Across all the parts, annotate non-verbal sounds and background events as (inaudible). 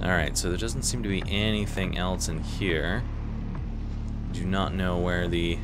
Alright, so there doesn't seem to be anything else in here. Do not know where the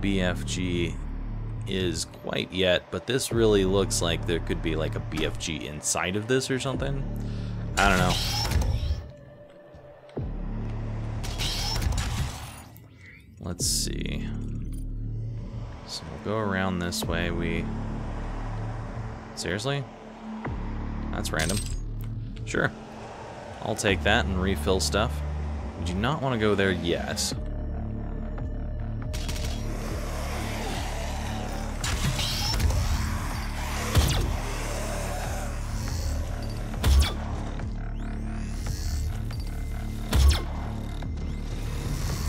BFG is quite yet, but this really looks like there could be like a BFG inside of this or something. I don't know. Let's see. So we'll go around this way. We... Seriously? That's random. Sure. I'll take that and refill stuff. We do not want to go there yet.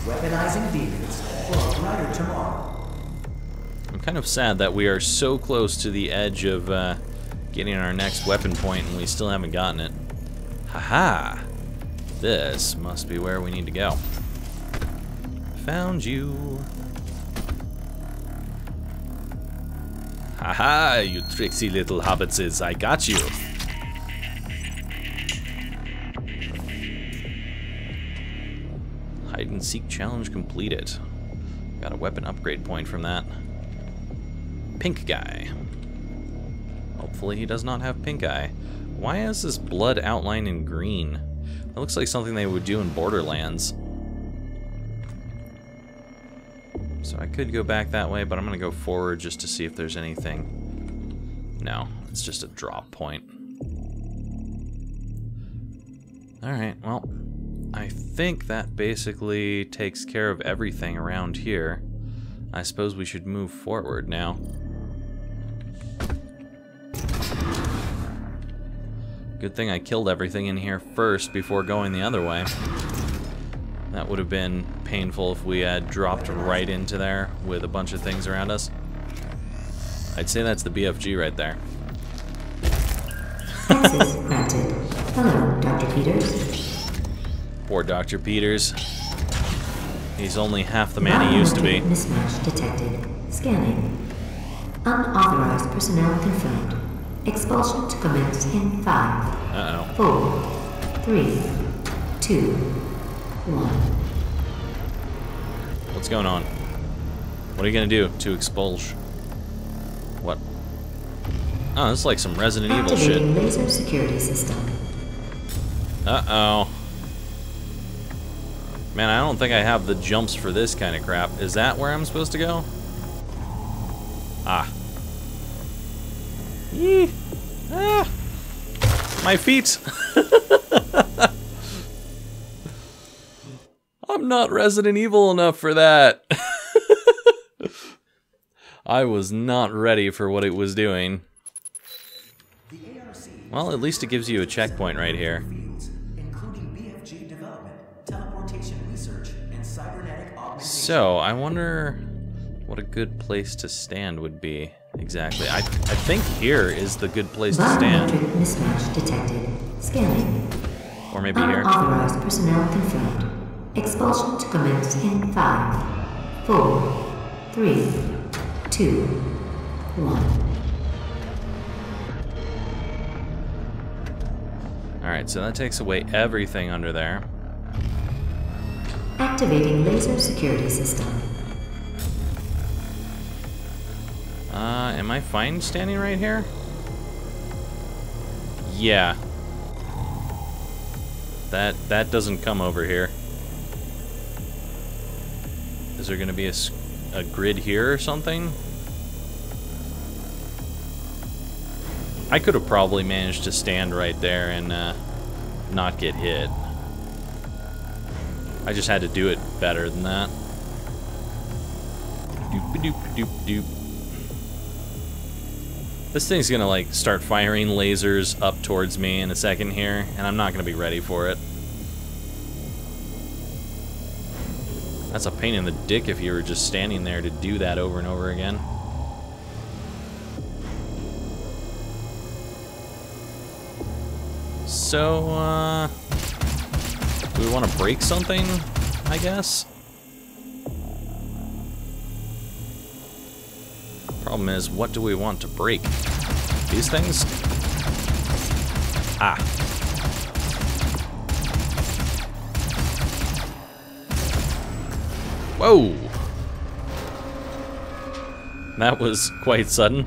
Weaponizing beacons for a brighter tomorrow. I'm kind of sad that we are so close to the edge of uh, getting our next weapon point and we still haven't gotten it. Haha! This must be where we need to go. Found you. Haha, you tricksy little hobbitses, I got you. Hide and seek challenge completed. Got a weapon upgrade point from that. Pink guy. Hopefully he does not have pink eye. Why is this blood outlined in green? That looks like something they would do in Borderlands. So I could go back that way, but I'm to go forward just to see if there's anything. No, it's just a drop point. Alright, well, I think that basically takes care of everything around here. I suppose we should move forward now. Good thing I killed everything in here first before going the other way. That would have been painful if we had dropped right into there with a bunch of things around us. I'd say that's the BFG right there. Hello, Dr. Peters. Poor Dr. Peters. He's only half the man he used to be. Mismatch detected. Scanning. Unauthorized personnel confirmed. Expulsion to commence in five, Uh-oh. four, three, two, one. What's going on? What are you gonna do to expulge? What? Oh, this is like some Resident Evil shit. Laser security system. Uh-oh. Man, I don't think I have the jumps for this kind of crap. Is that where I'm supposed to go? Ah. Yee. Ah. My feet. (laughs) I'm not Resident Evil enough for that. (laughs) I was not ready for what it was doing. Well, at least it gives you a checkpoint right here. So, I wonder what a good place to stand would be exactly. I, I think here is the good place to stand. Mismatch detected. Scanning. Or maybe here. Unauthorized personnel confirmed. Expulsion to commence in five, four, three, two, one. Alright, so that takes away everything under there. Activating laser security system. Uh, am I fine standing right here? Yeah. That, that doesn't come over here. Is there gonna be a, a grid here or something? I could have probably managed to stand right there and uh, not get hit. I just had to do it better than that. Doop doop doop doop. This thing's gonna like start firing lasers up towards me in a second here, and I'm not gonna be ready for it. That's a pain in the dick if you were just standing there to do that over and over again. So, uh... Do we want to break something, I guess? Problem is, what do we want to break? These things? Ah. Whoa! That was quite sudden.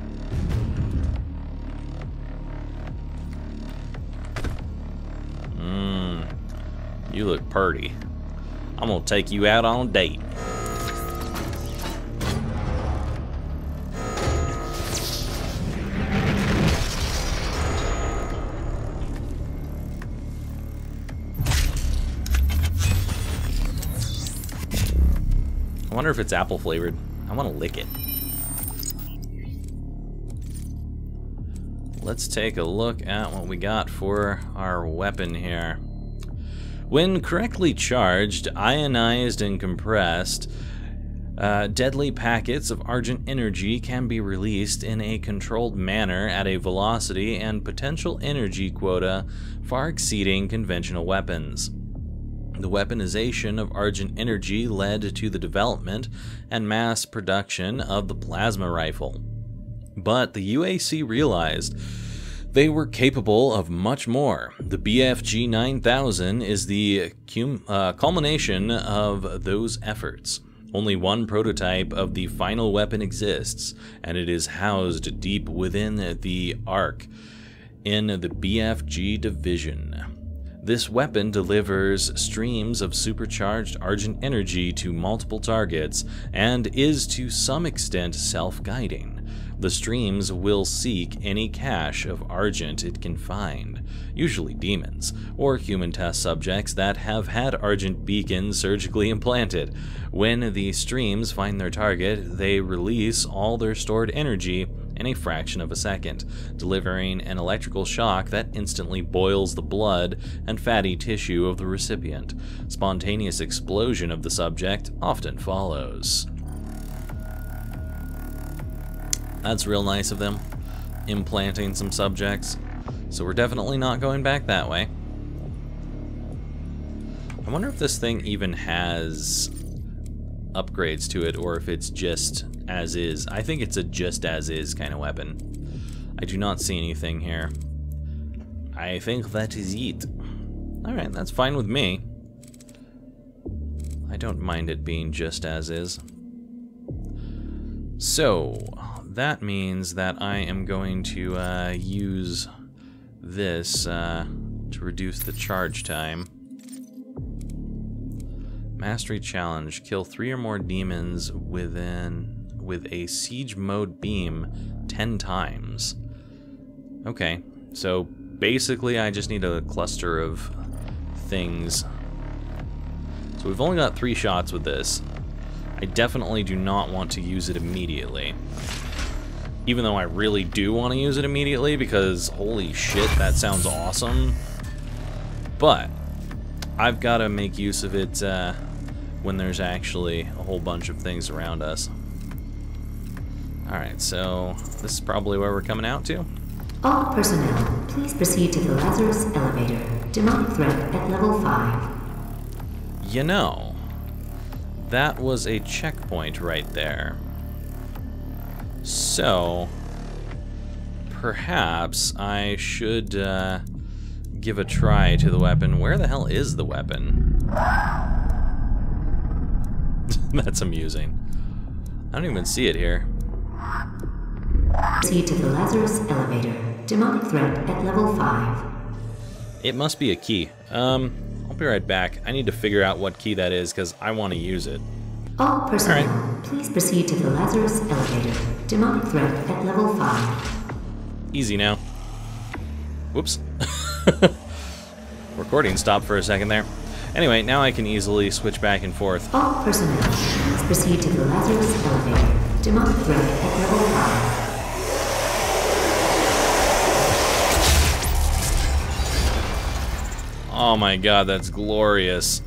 Mmm. You look purty. I'm gonna take you out on a date. Wonder if it's apple flavored. I want to lick it. Let's take a look at what we got for our weapon here. When correctly charged, ionized, and compressed, uh, deadly packets of Argent energy can be released in a controlled manner at a velocity and potential energy quota far exceeding conventional weapons. The weaponization of Argent energy led to the development and mass production of the plasma rifle. But the UAC realized they were capable of much more. The BFG 9000 is the uh, culmination of those efforts. Only one prototype of the final weapon exists, and it is housed deep within the ARC in the BFG division. This weapon delivers streams of supercharged Argent energy to multiple targets and is to some extent self guiding. The streams will seek any cache of Argent it can find, usually demons, or human test subjects that have had Argent beacons surgically implanted. When the streams find their target, they release all their stored energy in a fraction of a second, delivering an electrical shock that instantly boils the blood and fatty tissue of the recipient. Spontaneous explosion of the subject often follows. That's real nice of them, implanting some subjects. So we're definitely not going back that way. I wonder if this thing even has upgrades to it or if it's just as is. I think it's a just as is kind of weapon. I do not see anything here. I think that is it. Alright, that's fine with me. I don't mind it being just as is. So, that means that I am going to uh, use this uh, to reduce the charge time. Mastery challenge: kill three or more demons within with a siege mode beam ten times. Okay, so basically I just need a cluster of things. So we've only got three shots with this. I definitely do not want to use it immediately. Even though I really do want to use it immediately because holy shit, that sounds awesome. But I've got to make use of it uh, when there's actually a whole bunch of things around us. Alright, so this is probably where we're coming out to. All personnel, please proceed to the Lazarus elevator. Demonic threat at level 5. You know, that was a checkpoint right there. So, perhaps I should uh, give a try to the weapon. Where the hell is the weapon? (laughs) That's amusing. I don't even see it here. Proceed to the Lazarus elevator. Demonic threat at level 5. It must be a key. Um, I'll be right back. I need to figure out what key that is because I want to use it. All personnel, please proceed to the Lazarus elevator. Demonic threat at level 5. Easy now. Whoops. (laughs) Recording stopped for a second there. Anyway, now I can easily switch back and forth. All personnel, please proceed to the Lazarus elevator. Demonic threat at level 5. Oh my god, that's glorious.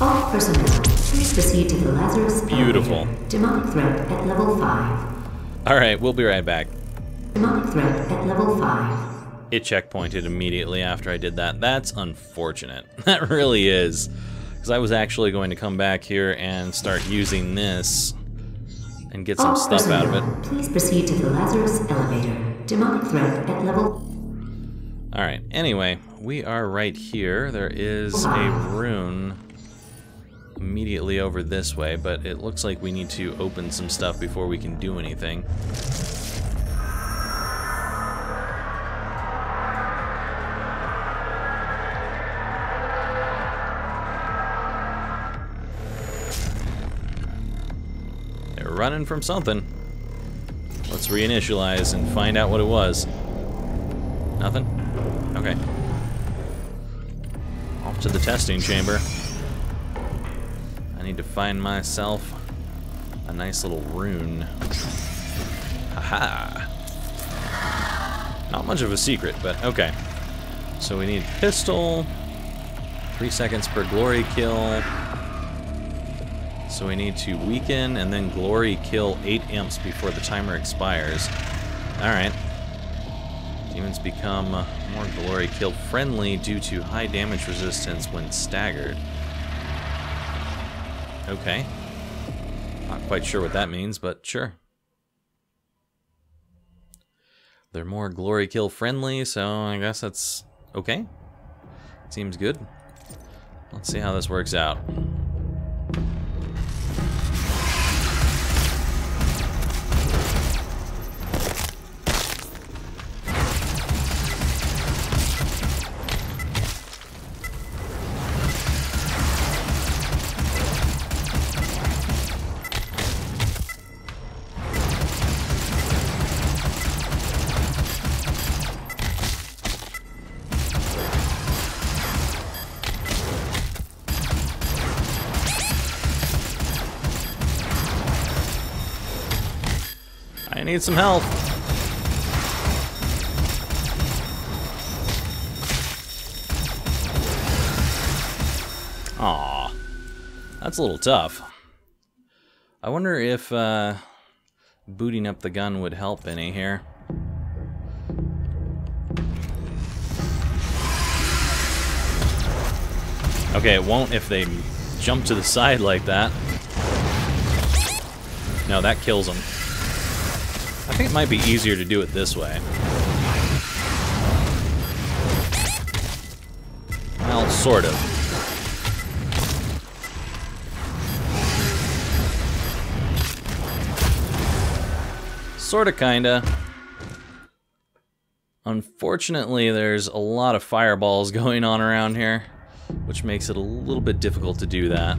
All personnel, please proceed to the Lazarus Beautiful. elevator. Demonic threat at level 5. Alright, we'll be right back. Demonic threat at level 5. It checkpointed immediately after I did that. That's unfortunate. (laughs) That really is. Because I was actually going to come back here and start using this and get some All stuff out of it. Please proceed to the Lazarus elevator. Demonic threat at level Alright, anyway, we are right here. There is a rune immediately over this way, but it looks like we need to open some stuff before we can do anything. Running from something. Let's reinitialize and find out what it was. Nothing? Okay. Off to the testing chamber. I need to find myself a nice little rune. Haha. Not much of a secret, but okay. So we need pistol, three seconds per glory kill. So we need to weaken and then glory kill eight imps before the timer expires. Alright. Demons become uh, more glory kill friendly due to high damage resistance when staggered. Okay. Not quite sure what that means, but sure. They're more glory kill friendly, so I guess that's okay. Seems good. Let's see how this works out. Need some help. Aw, that's a little tough. I wonder if uh, booting up the gun would help any here. Okay, it won't if they jump to the side like that. No, that kills them. I think it might be easier to do it this way. Well, sort of. Sorta, kinda. Unfortunately, there's a lot of fireballs (laughs) going on around here, which makes it a little bit difficult to do that.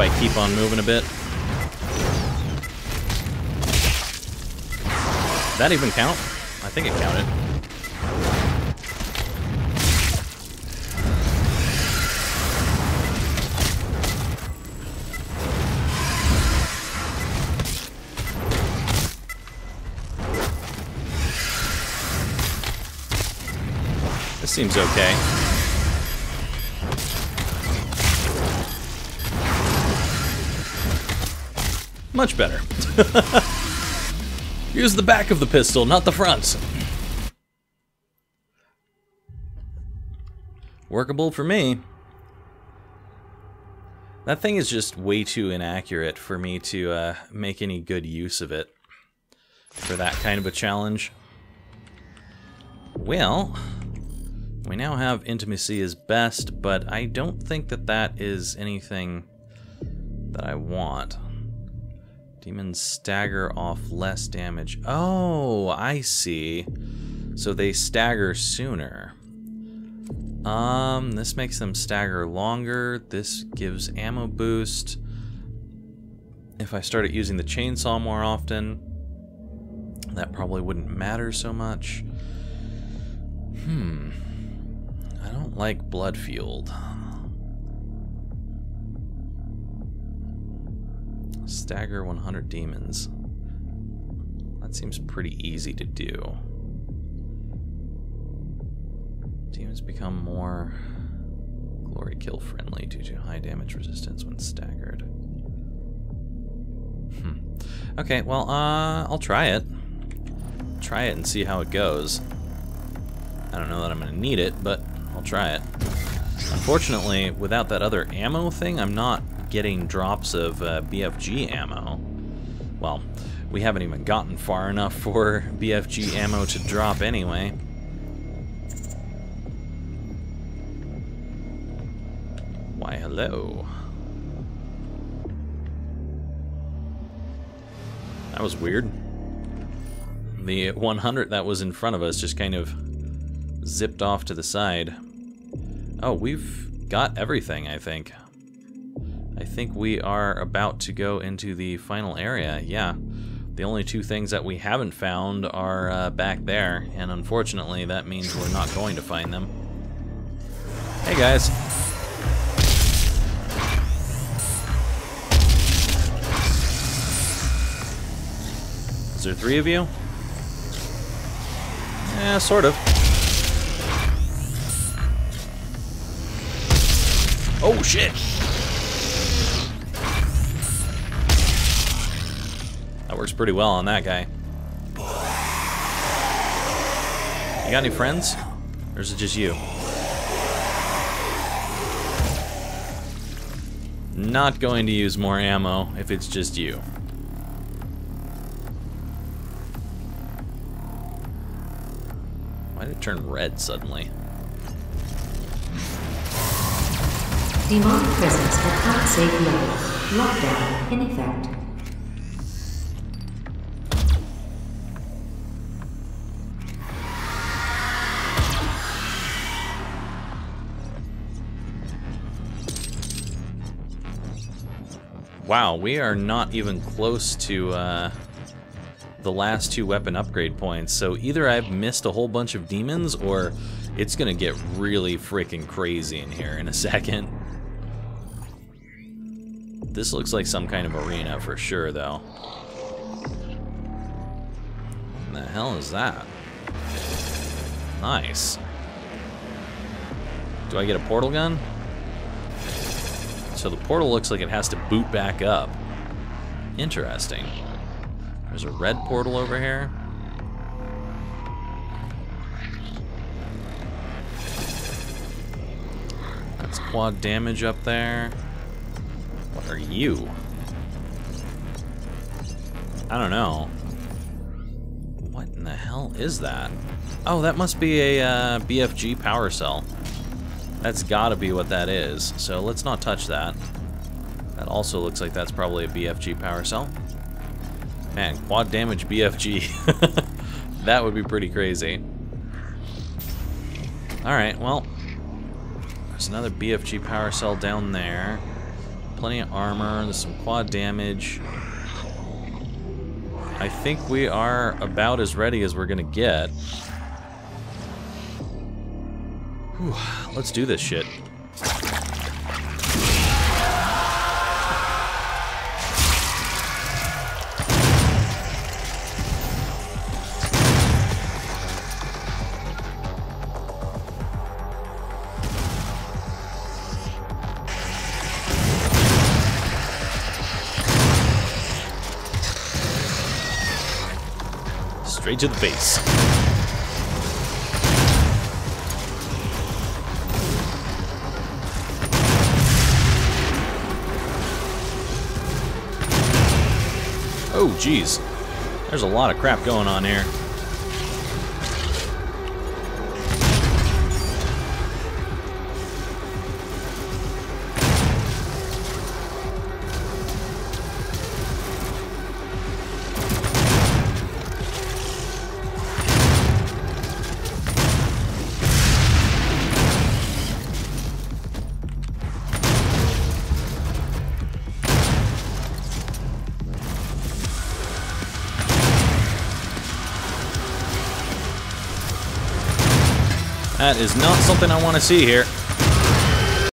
I keep on moving a bit. That even count? I think it counted. This seems okay. Much better. (laughs) Use the back of the pistol, not the front. Workable for me. That thing is just way too inaccurate for me to uh, make any good use of it for that kind of a challenge. Well, we now have intimacy as best, but I don't think that that is anything that I want. Demons stagger off less damage. Oh, I see. So they stagger sooner. Um, this makes them stagger longer. This gives ammo boost. If I started using the chainsaw more often, that probably wouldn't matter so much. Hmm. I don't like blood fueled. Stagger 100 demons. That seems pretty easy to do. Demons become more glory kill friendly due to high damage resistance when staggered. Hmm. Okay, well, uh, I'll try it. Try it and see how it goes. I don't know that I'm going to need it, but I'll try it. Unfortunately, without that other ammo thing, I'm not getting drops of uh, BFG ammo. Well, we haven't even gotten far enough for (laughs) BFG ammo to drop anyway. Why, hello. That was weird. The 100 that was in front of us just kind of zipped off to the side. Oh, we've got everything, I think. I think we are about to go into the final area. Yeah. The only two things that we haven't found are uh, back there, and unfortunately that means we're not going to find them. Hey guys. Is there three of you? Yeah, sort of. Oh shit! Works pretty well on that guy. You got any friends? Or is it just you? Not going to use more ammo if it's just you. Why did it turn red suddenly? Demonic presence at unsafe level. Lockdown in effect. Wow, we are not even close to uh, the last two weapon upgrade points. So either I've missed a whole bunch of demons, or it's gonna get really freaking crazy in here in a (laughs) second. This looks like some kind of arena for sure, though. What the hell is that? Nice. Do I get a portal gun? So the portal looks like it has to boot back up. Interesting. There's a red portal over here. That's quad damage up there. What are you? I don't know. What in the hell is that? Oh, that must be a uh, BFG power cell. That's gotta be what that is. So let's not touch that. That also looks like that's probably a BFG power cell. Man, quad damage BFG. (laughs) that would be pretty crazy. Alright, well. There's another BFG power cell down there. Plenty of armor, there's some quad damage. I think we are about as ready as we're gonna get. Whew, let's do this shit. Straight to the base. Oh, geez. There's a lot of crap going on here. That is not something I want to see here.